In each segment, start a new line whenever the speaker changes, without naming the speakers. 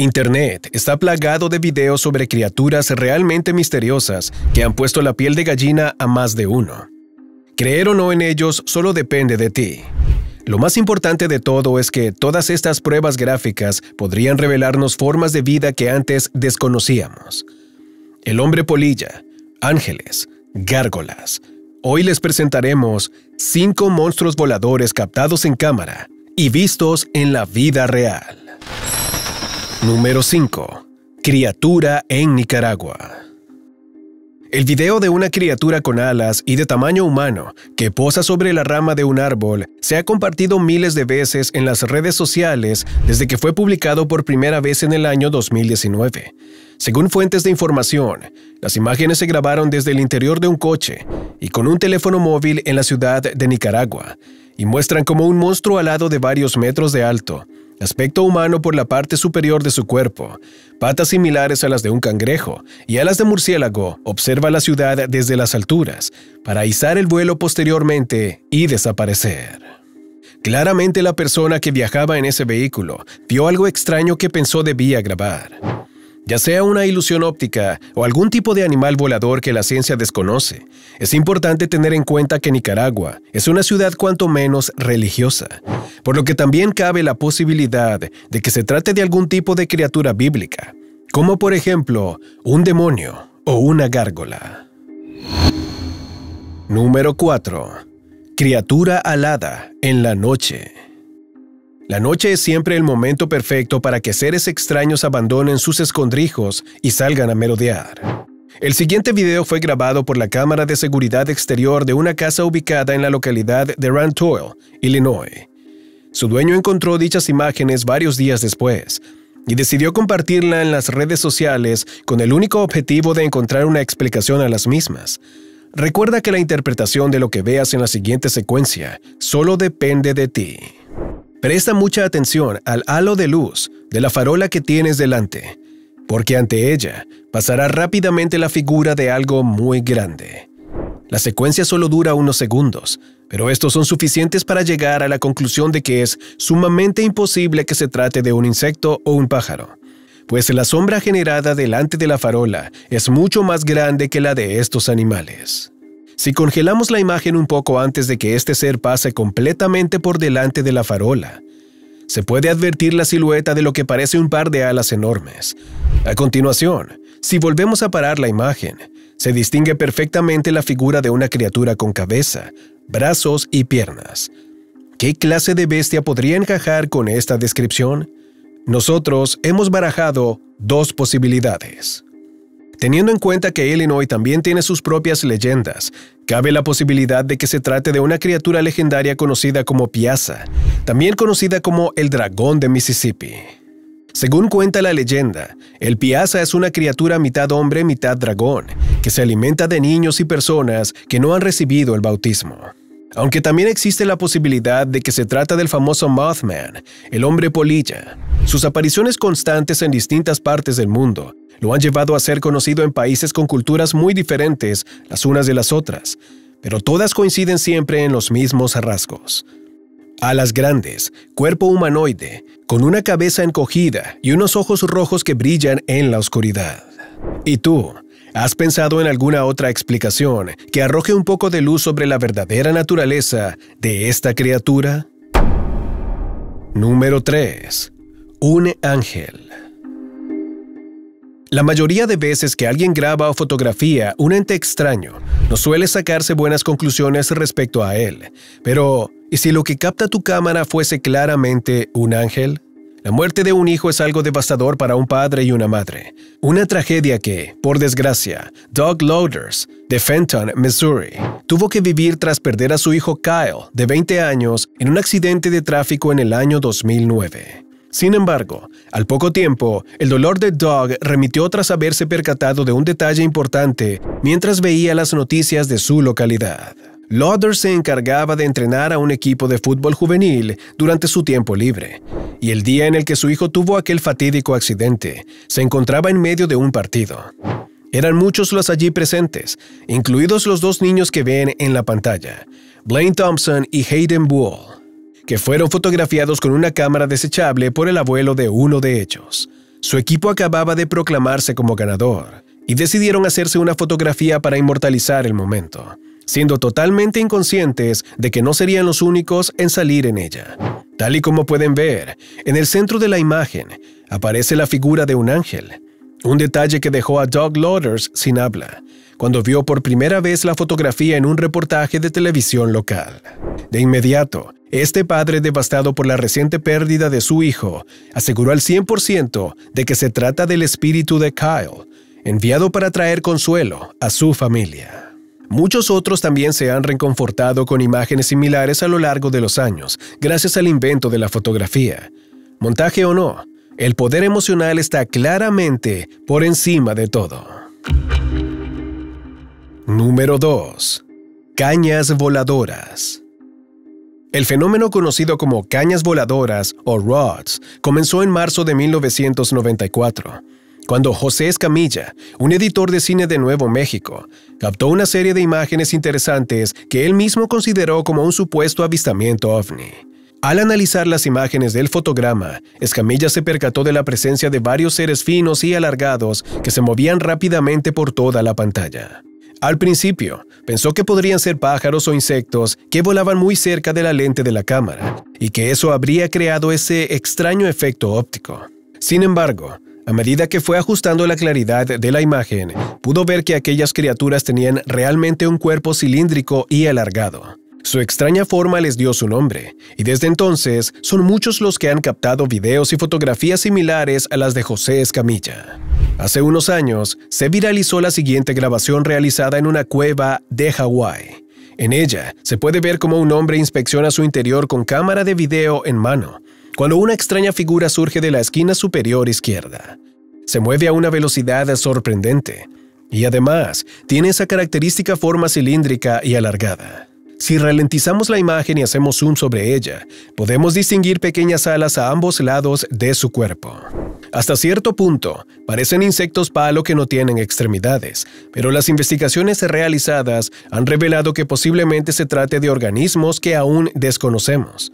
Internet está plagado de videos sobre criaturas realmente misteriosas que han puesto la piel de gallina a más de uno. Creer o no en ellos solo depende de ti. Lo más importante de todo es que todas estas pruebas gráficas podrían revelarnos formas de vida que antes desconocíamos. El hombre polilla, ángeles, gárgolas. Hoy les presentaremos cinco monstruos voladores captados en cámara y vistos en la vida real. Número 5. Criatura en Nicaragua. El video de una criatura con alas y de tamaño humano que posa sobre la rama de un árbol se ha compartido miles de veces en las redes sociales desde que fue publicado por primera vez en el año 2019. Según fuentes de información, las imágenes se grabaron desde el interior de un coche y con un teléfono móvil en la ciudad de Nicaragua y muestran como un monstruo alado de varios metros de alto aspecto humano por la parte superior de su cuerpo, patas similares a las de un cangrejo y alas de murciélago, observa la ciudad desde las alturas para izar el vuelo posteriormente y desaparecer. Claramente la persona que viajaba en ese vehículo vio algo extraño que pensó debía grabar ya sea una ilusión óptica o algún tipo de animal volador que la ciencia desconoce. Es importante tener en cuenta que Nicaragua es una ciudad cuanto menos religiosa, por lo que también cabe la posibilidad de que se trate de algún tipo de criatura bíblica, como por ejemplo un demonio o una gárgola. Número 4. Criatura alada en la noche. La noche es siempre el momento perfecto para que seres extraños abandonen sus escondrijos y salgan a merodear. El siguiente video fue grabado por la cámara de seguridad exterior de una casa ubicada en la localidad de Rantoil, Illinois. Su dueño encontró dichas imágenes varios días después y decidió compartirla en las redes sociales con el único objetivo de encontrar una explicación a las mismas. Recuerda que la interpretación de lo que veas en la siguiente secuencia solo depende de ti. Presta mucha atención al halo de luz de la farola que tienes delante, porque ante ella pasará rápidamente la figura de algo muy grande. La secuencia solo dura unos segundos, pero estos son suficientes para llegar a la conclusión de que es sumamente imposible que se trate de un insecto o un pájaro, pues la sombra generada delante de la farola es mucho más grande que la de estos animales. Si congelamos la imagen un poco antes de que este ser pase completamente por delante de la farola, se puede advertir la silueta de lo que parece un par de alas enormes. A continuación, si volvemos a parar la imagen, se distingue perfectamente la figura de una criatura con cabeza, brazos y piernas. ¿Qué clase de bestia podría encajar con esta descripción? Nosotros hemos barajado dos posibilidades. Teniendo en cuenta que Illinois también tiene sus propias leyendas, cabe la posibilidad de que se trate de una criatura legendaria conocida como Piazza, también conocida como el dragón de Mississippi. Según cuenta la leyenda, el Piazza es una criatura mitad hombre, mitad dragón, que se alimenta de niños y personas que no han recibido el bautismo. Aunque también existe la posibilidad de que se trata del famoso Mothman, el hombre polilla. Sus apariciones constantes en distintas partes del mundo lo han llevado a ser conocido en países con culturas muy diferentes las unas de las otras, pero todas coinciden siempre en los mismos rasgos. Alas grandes, cuerpo humanoide, con una cabeza encogida y unos ojos rojos que brillan en la oscuridad. ¿Y tú? ¿Has pensado en alguna otra explicación que arroje un poco de luz sobre la verdadera naturaleza de esta criatura? Número 3. Un ángel. La mayoría de veces que alguien graba o fotografía un ente extraño, no suele sacarse buenas conclusiones respecto a él. Pero, ¿y si lo que capta tu cámara fuese claramente un ángel? La muerte de un hijo es algo devastador para un padre y una madre. Una tragedia que, por desgracia, Doug Loaders, de Fenton, Missouri, tuvo que vivir tras perder a su hijo Kyle, de 20 años, en un accidente de tráfico en el año 2009. Sin embargo, al poco tiempo, el dolor de Doug remitió tras haberse percatado de un detalle importante mientras veía las noticias de su localidad. Lauder se encargaba de entrenar a un equipo de fútbol juvenil durante su tiempo libre, y el día en el que su hijo tuvo aquel fatídico accidente, se encontraba en medio de un partido. Eran muchos los allí presentes, incluidos los dos niños que ven en la pantalla, Blaine Thompson y Hayden Buell que fueron fotografiados con una cámara desechable por el abuelo de uno de ellos. Su equipo acababa de proclamarse como ganador y decidieron hacerse una fotografía para inmortalizar el momento, siendo totalmente inconscientes de que no serían los únicos en salir en ella. Tal y como pueden ver, en el centro de la imagen aparece la figura de un ángel, un detalle que dejó a Doug Lauders sin habla, cuando vio por primera vez la fotografía en un reportaje de televisión local. De inmediato, este padre devastado por la reciente pérdida de su hijo aseguró al 100% de que se trata del espíritu de Kyle, enviado para traer consuelo a su familia. Muchos otros también se han reconfortado con imágenes similares a lo largo de los años, gracias al invento de la fotografía. Montaje o no, el poder emocional está claramente por encima de todo. Número 2. Cañas voladoras. El fenómeno conocido como cañas voladoras o rods comenzó en marzo de 1994, cuando José Escamilla, un editor de cine de Nuevo México, captó una serie de imágenes interesantes que él mismo consideró como un supuesto avistamiento ovni. Al analizar las imágenes del fotograma, Escamilla se percató de la presencia de varios seres finos y alargados que se movían rápidamente por toda la pantalla. Al principio, pensó que podrían ser pájaros o insectos que volaban muy cerca de la lente de la cámara, y que eso habría creado ese extraño efecto óptico. Sin embargo, a medida que fue ajustando la claridad de la imagen, pudo ver que aquellas criaturas tenían realmente un cuerpo cilíndrico y alargado. Su extraña forma les dio su nombre, y desde entonces son muchos los que han captado videos y fotografías similares a las de José Escamilla. Hace unos años, se viralizó la siguiente grabación realizada en una cueva de Hawái. En ella, se puede ver cómo un hombre inspecciona su interior con cámara de video en mano, cuando una extraña figura surge de la esquina superior izquierda. Se mueve a una velocidad sorprendente, y además tiene esa característica forma cilíndrica y alargada. Si ralentizamos la imagen y hacemos zoom sobre ella, podemos distinguir pequeñas alas a ambos lados de su cuerpo. Hasta cierto punto, parecen insectos palo que no tienen extremidades, pero las investigaciones realizadas han revelado que posiblemente se trate de organismos que aún desconocemos.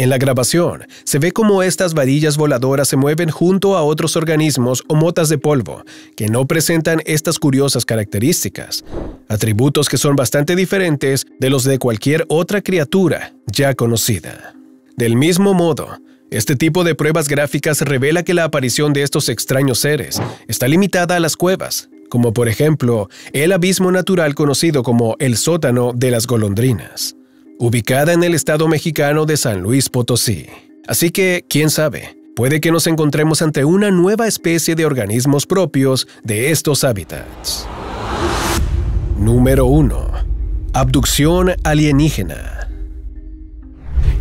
En la grabación, se ve cómo estas varillas voladoras se mueven junto a otros organismos o motas de polvo, que no presentan estas curiosas características, atributos que son bastante diferentes de los de cualquier otra criatura ya conocida. Del mismo modo, este tipo de pruebas gráficas revela que la aparición de estos extraños seres está limitada a las cuevas, como por ejemplo el abismo natural conocido como el sótano de las golondrinas ubicada en el estado mexicano de San Luis Potosí. Así que, quién sabe, puede que nos encontremos ante una nueva especie de organismos propios de estos hábitats. Número 1. Abducción alienígena.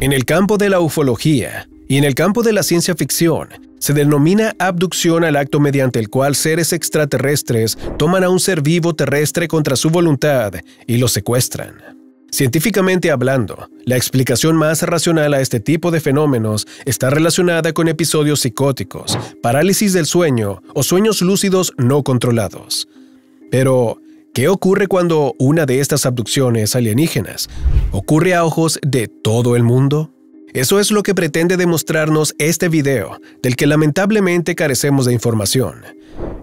En el campo de la ufología y en el campo de la ciencia ficción, se denomina abducción al acto mediante el cual seres extraterrestres toman a un ser vivo terrestre contra su voluntad y lo secuestran. Científicamente hablando, la explicación más racional a este tipo de fenómenos está relacionada con episodios psicóticos, parálisis del sueño o sueños lúcidos no controlados. Pero, ¿qué ocurre cuando una de estas abducciones alienígenas ocurre a ojos de todo el mundo? Eso es lo que pretende demostrarnos este video, del que lamentablemente carecemos de información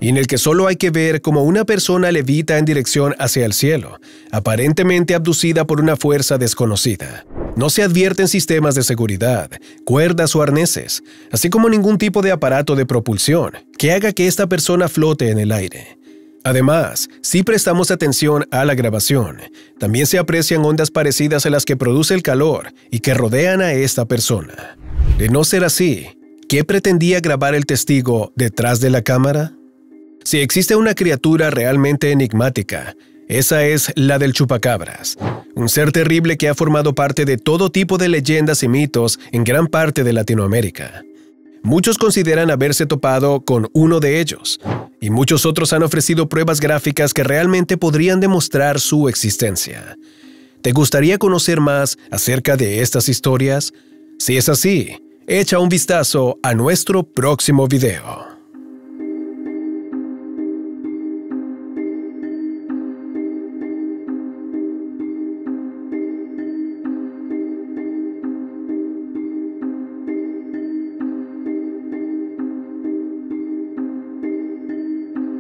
y en el que solo hay que ver cómo una persona levita en dirección hacia el cielo, aparentemente abducida por una fuerza desconocida. No se advierten sistemas de seguridad, cuerdas o arneses, así como ningún tipo de aparato de propulsión que haga que esta persona flote en el aire. Además, si prestamos atención a la grabación, también se aprecian ondas parecidas a las que produce el calor y que rodean a esta persona. De no ser así, ¿qué pretendía grabar el testigo detrás de la cámara? Si existe una criatura realmente enigmática, esa es la del chupacabras, un ser terrible que ha formado parte de todo tipo de leyendas y mitos en gran parte de Latinoamérica. Muchos consideran haberse topado con uno de ellos, y muchos otros han ofrecido pruebas gráficas que realmente podrían demostrar su existencia. ¿Te gustaría conocer más acerca de estas historias? Si es así, echa un vistazo a nuestro próximo video.